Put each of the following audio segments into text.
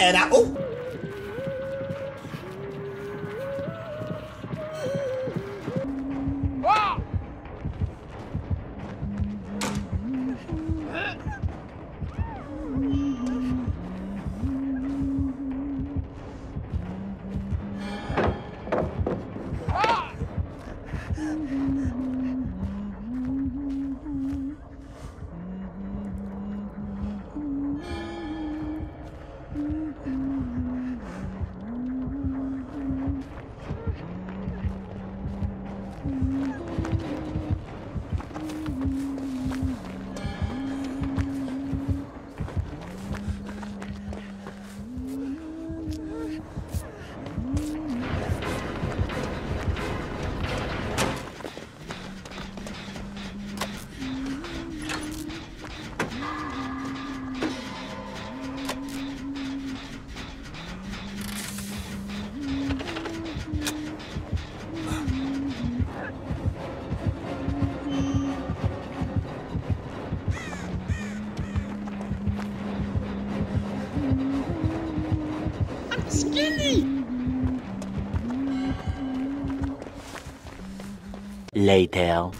Era oh. Later.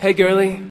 Hey, girly.